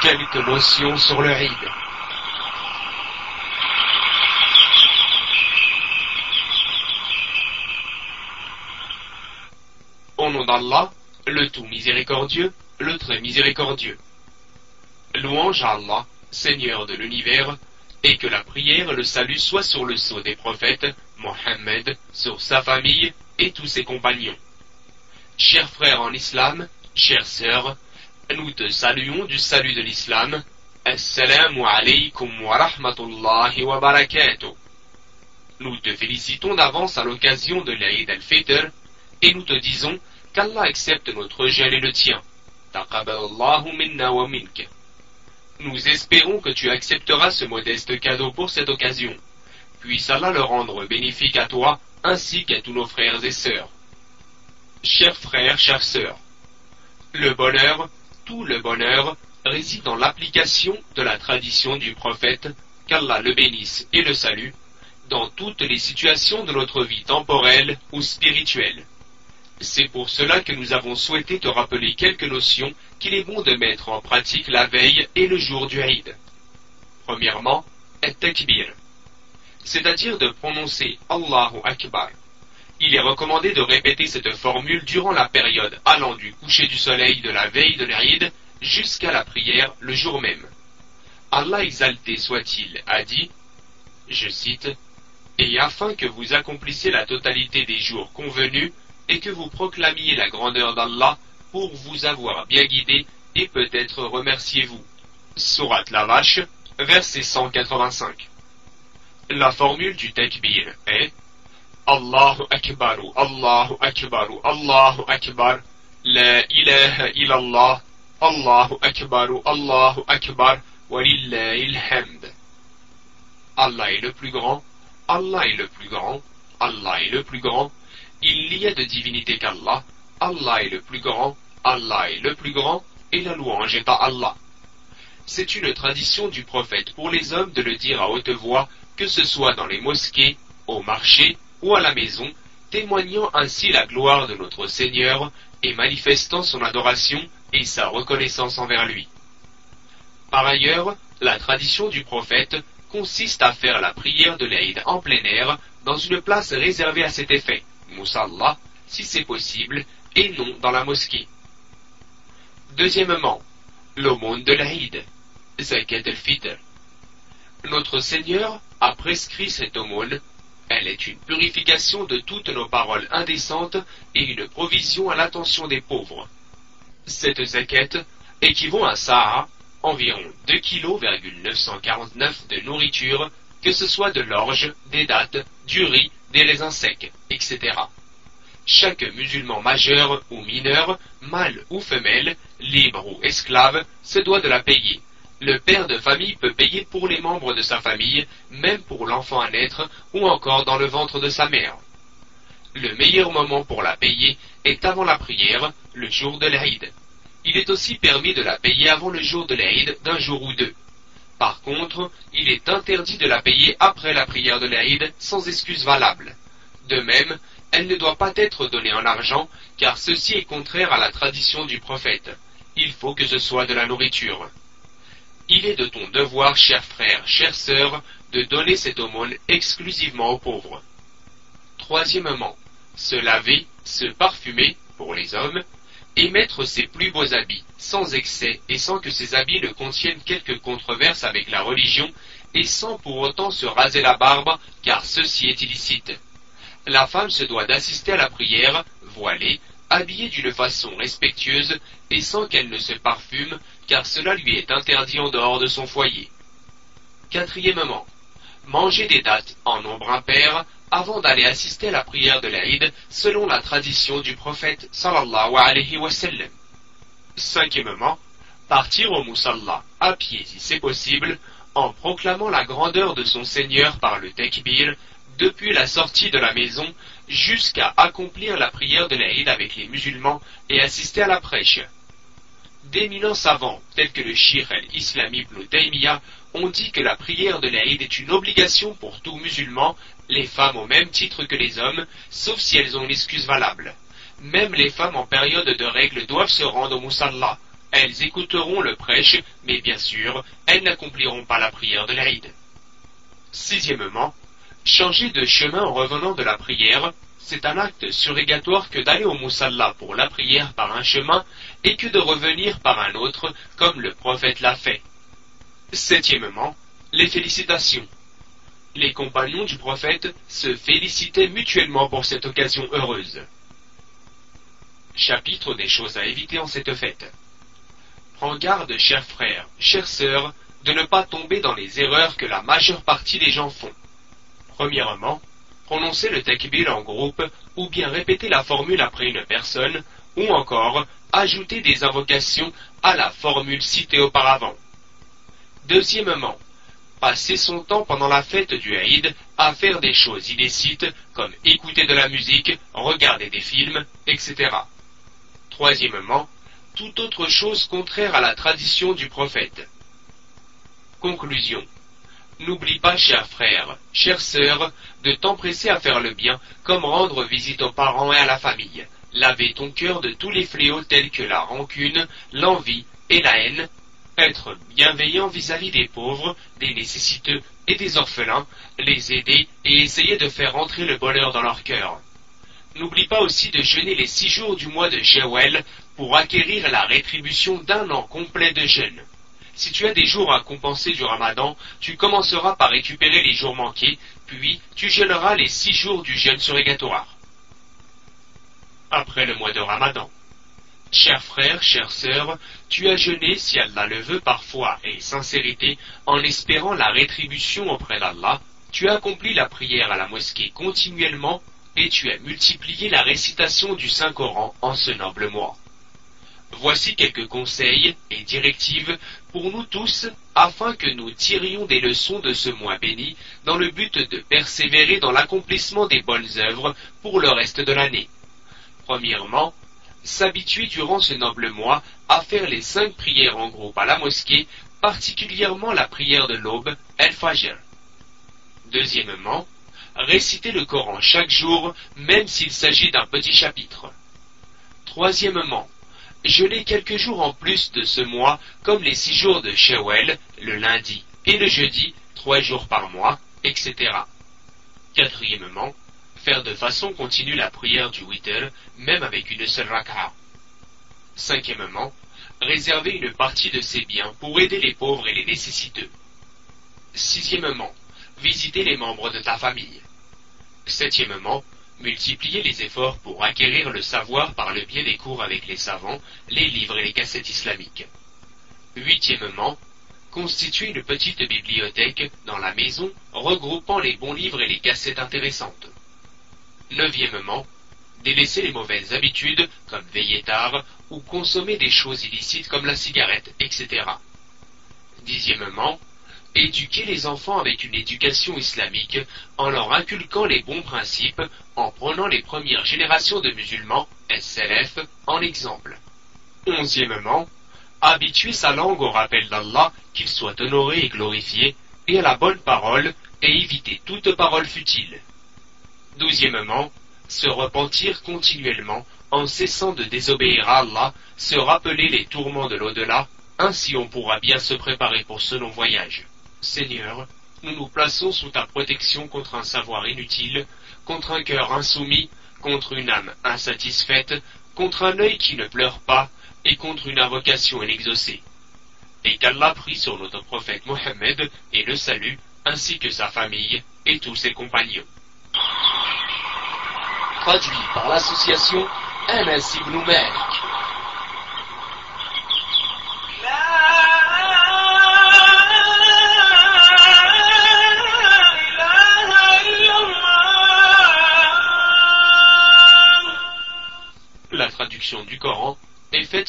quelques notions sur le Eid. Au nom d'Allah, le tout miséricordieux, le très miséricordieux. Louange à Allah, Seigneur de l'univers, et que la prière, le salut soit sur le sceau des prophètes, Mohammed, sur sa famille et tous ses compagnons. Chers frères en islam, chères sœurs, nous te saluons du salut de l'islam. Assalamu alaykum wa rahmatullahi wa barakatuh. Nous te félicitons d'avance à l'occasion de l'Aïd al-Fitr et nous te disons qu'Allah accepte notre jeûne et le tien. Taqabbalallahu minna wa minka. Nous espérons que tu accepteras ce modeste cadeau pour cette occasion. Puisse Allah le rendre bénéfique à toi ainsi qu'à tous nos frères et sœurs. Chers frères, chères sœurs, le bonheur, tout le bonheur, réside dans l'application de la tradition du prophète, qu'Allah le bénisse et le salue, dans toutes les situations de notre vie temporelle ou spirituelle. C'est pour cela que nous avons souhaité te rappeler quelques notions qu'il est bon de mettre en pratique la veille et le jour du Eid. Premièrement, takbir, c'est-à-dire de prononcer Allahu Akbar. Il est recommandé de répéter cette formule durant la période allant du coucher du soleil de la veille de l'Eid jusqu'à la prière le jour même. Allah exalté soit-il a dit, je cite, Et afin que vous accomplissiez la totalité des jours convenus, et que vous proclamiez la grandeur d'Allah pour vous avoir bien guidé et peut-être remerciez-vous. Surat la vache, verset 185. La formule du takbir est Allahu Akbaru, Allahu Akbaru, Allahu Akbar, La ilaha illallah, Allahu Akbaru, Allahu Akbar, Walillahil hamd. Allah est le plus grand, Allah est le plus grand, Allah est le plus grand, il n'y a de divinité qu'Allah, Allah est le plus grand, Allah est le plus grand, et la louange est à Allah. C'est une tradition du prophète pour les hommes de le dire à haute voix, que ce soit dans les mosquées, au marché ou à la maison, témoignant ainsi la gloire de notre Seigneur et manifestant son adoration et sa reconnaissance envers lui. Par ailleurs, la tradition du prophète consiste à faire la prière de l'Aïd en plein air dans une place réservée à cet effet, Moussalla, si c'est possible, et non dans la mosquée. Deuxièmement, l'aumône de l'Aïd, Zakat al-Fitr. Notre Seigneur a prescrit cette aumône. Elle est une purification de toutes nos paroles indécentes et une provision à l'attention des pauvres. Cette zakat équivaut à Sahara, environ 2 kg de nourriture, que ce soit de l'orge, des dattes, du riz, des raisins secs, etc. Chaque musulman majeur ou mineur, mâle ou femelle, libre ou esclave, se doit de la payer. Le père de famille peut payer pour les membres de sa famille, même pour l'enfant à naître ou encore dans le ventre de sa mère. Le meilleur moment pour la payer est avant la prière, le jour de l'Aïd. Il est aussi permis de la payer avant le jour de l'Aïd d'un jour ou deux. Par contre, il est interdit de la payer après la prière de l'Aïd sans excuse valable. De même, elle ne doit pas être donnée en argent, car ceci est contraire à la tradition du prophète. Il faut que ce soit de la nourriture. Il est de ton devoir, cher frère, chère sœur, de donner cette aumône exclusivement aux pauvres. Troisièmement, se laver, se parfumer, pour les hommes, et mettre ses plus beaux habits, sans excès et sans que ces habits ne contiennent quelque controverse avec la religion, et sans pour autant se raser la barbe, car ceci est illicite. La femme se doit d'assister à la prière, voilée, habillée d'une façon respectueuse, et sans qu'elle ne se parfume, car cela lui est interdit en dehors de son foyer. Quatrièmement, manger des dates en nombre impair, avant d'aller assister à la prière de l'Aïd selon la tradition du prophète sallallahu alayhi wa sallam. Cinquièmement, partir au Moussalla à pied si c'est possible, en proclamant la grandeur de son Seigneur par le tekbir, depuis la sortie de la maison jusqu'à accomplir la prière de l'Aïd avec les musulmans et assister à la prêche. D'éminents savants, tels que le Shir al-Islam ibn Taymiyyah, ont dit que la prière de l'Aïd est une obligation pour tout musulman, les femmes au même titre que les hommes, sauf si elles ont une excuse valable. Même les femmes en période de règles doivent se rendre au Moussalla, elles écouteront le prêche, mais bien sûr, elles n'accompliront pas la prière de l'Aïd. Sixièmement, changer de chemin en revenant de la prière, c'est un acte surrégatoire que d'aller au Moussalla pour la prière par un chemin et que de revenir par un autre, comme le prophète l'a fait. Septièmement, les félicitations. Les compagnons du prophète se félicitaient mutuellement pour cette occasion heureuse. Chapitre des choses à éviter en cette fête. Prends garde, chers frères, chères sœurs, de ne pas tomber dans les erreurs que la majeure partie des gens font. Premièrement, prononcer le takbir en groupe ou bien répéter la formule après une personne ou encore ajouter des invocations à la formule citée auparavant. Deuxièmement, passer son temps pendant la fête du Haïd à faire des choses illicites comme écouter de la musique, regarder des films, etc. Troisièmement, toute autre chose contraire à la tradition du prophète. Conclusion. N'oublie pas, chers frères, chères sœurs, de t'empresser à faire le bien, comme rendre visite aux parents et à la famille. Laver ton cœur de tous les fléaux tels que la rancune, l'envie et la haine. Être bienveillant vis-à-vis des pauvres, des nécessiteux et des orphelins, les aider et essayer de faire entrer le bonheur dans leur cœur. N'oublie pas aussi de jeûner les six jours du mois de Jewel pour acquérir la rétribution d'un an complet de jeûne. Si tu as des jours à compenser du ramadan, tu commenceras par récupérer les jours manqués, puis tu jeûneras les six jours du jeûne surrégatoire. Après le mois de ramadan. Chers frères, chères sœurs, tu as jeûné, si Allah le veut, parfois et sincérité, en espérant la rétribution auprès d'Allah, tu as accompli la prière à la mosquée continuellement et tu as multiplié la récitation du Saint-Coran en ce noble mois. Voici quelques conseils et directives pour nous tous afin que nous tirions des leçons de ce mois béni dans le but de persévérer dans l'accomplissement des bonnes œuvres pour le reste de l'année. Premièrement, s'habituer durant ce noble mois à faire les cinq prières en groupe à la mosquée, particulièrement la prière de l'aube, El Fajr. Deuxièmement, réciter le Coran chaque jour, même s'il s'agit d'un petit chapitre. Troisièmement, jeûner quelques jours en plus de ce mois, comme les six jours de Shawel, le lundi et le jeudi, trois jours par mois, etc. Quatrièmement, faire de façon continue la prière du Witr, même avec une seule rak'a. Cinquièmement, réserver une partie de ses biens pour aider les pauvres et les nécessiteux. Sixièmement, visiter les membres de ta famille. Septièmement, multiplier les efforts pour acquérir le savoir par le biais des cours avec les savants, les livres et les cassettes islamiques. Huitièmement, constituer une petite bibliothèque dans la maison regroupant les bons livres et les cassettes intéressantes. Neuvièmement, délaisser les mauvaises habitudes comme veiller tard ou consommer des choses illicites comme la cigarette, etc. Dixièmement, éduquer les enfants avec une éducation islamique en leur inculquant les bons principes, en prenant les premières générations de musulmans, SLF, en exemple. Onzièmement, habituer sa langue au rappel d'Allah, qu'il soit honoré et glorifié, et à la bonne parole, et éviter toute parole futile. Douzièmement, se repentir continuellement en cessant de désobéir à Allah, se rappeler les tourments de l'au-delà, ainsi on pourra bien se préparer pour ce long voyage. Seigneur, nous nous plaçons sous ta protection contre un savoir inutile, contre un cœur insoumis, contre une âme insatisfaite, contre un œil qui ne pleure pas, et contre une invocation inexaucée. Et qu'Allah prie sur notre prophète Mohammed et le salue, ainsi que sa famille et tous ses compagnons. Traduit par l'association Anas ibn. Traduction du Coran est faite